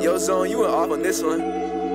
Yo, Zone, you went off on this one.